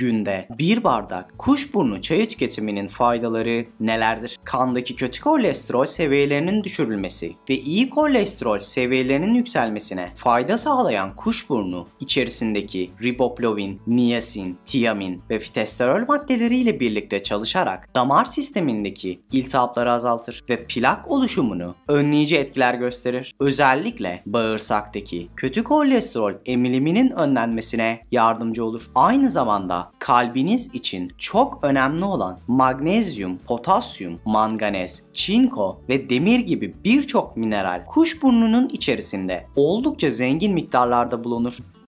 günde bir bardak kuşburnu çayı tüketiminin faydaları nelerdir? Kandaki kötü kolesterol seviyelerinin düşürülmesi ve iyi kolesterol seviyelerinin yükselmesine fayda sağlayan kuşburnu içerisindeki riboflavin, niasin, tiamin ve fitesterol maddeleriyle birlikte çalışarak damar sistemindeki iltihapları azaltır ve plak oluşumunu önleyici etkiler gösterir. Özellikle bağırsaktaki kötü kolesterol emiliminin önlenmesine yardımcı olur. Aynı zamanda kalbiniz için çok önemli olan magnezyum, potasyum, manganez, çinko ve demir gibi birçok mineral kuşburnunun içerisinde oldukça zengin miktarlarda bulunur.